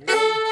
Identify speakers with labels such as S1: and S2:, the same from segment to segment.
S1: Música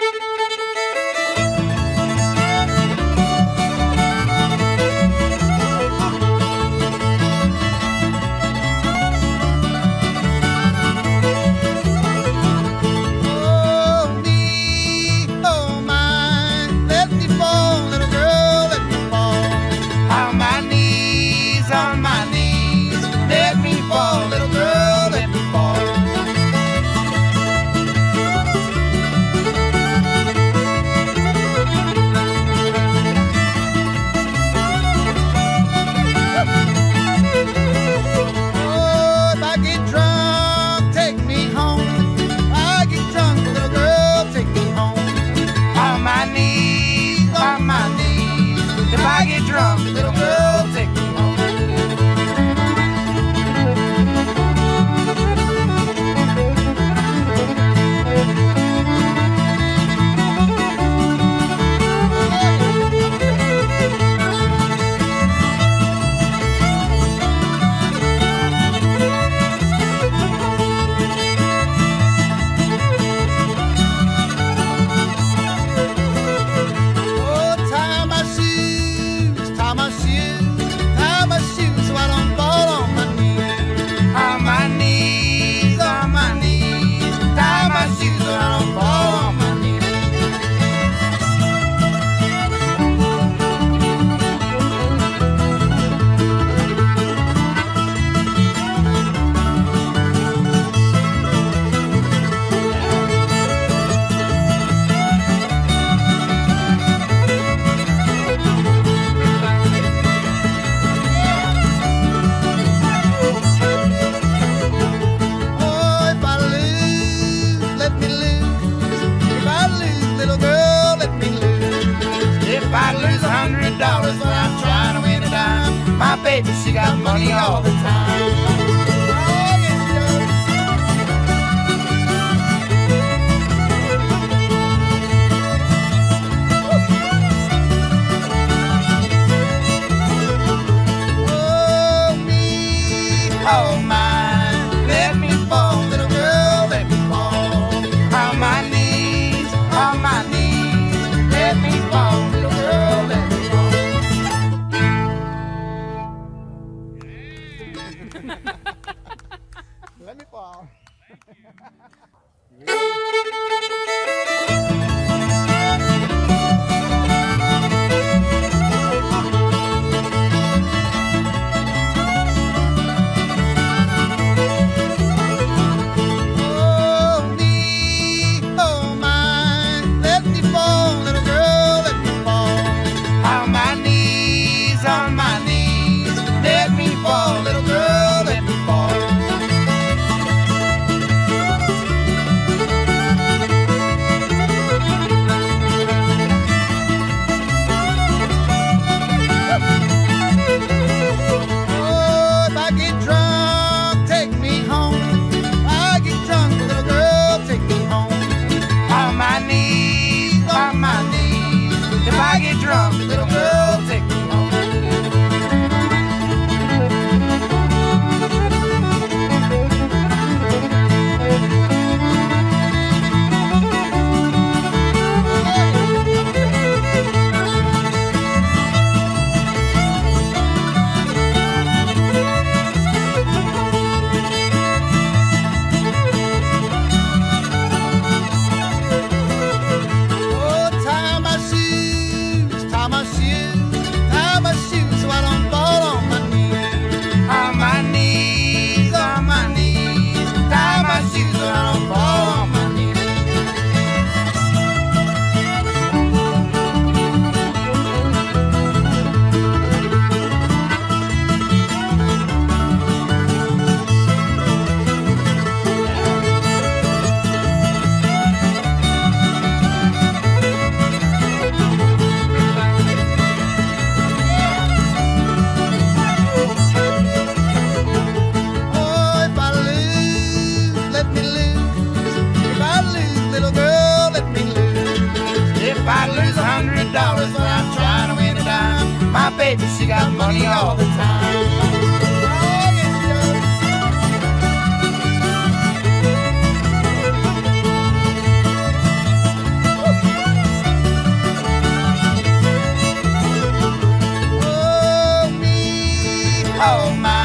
S1: baby, she got money all the time. Oh, oh my If I lose a hundred dollars when I'm trying to win a dime, my baby, she got money all the time. Oh, me, oh my.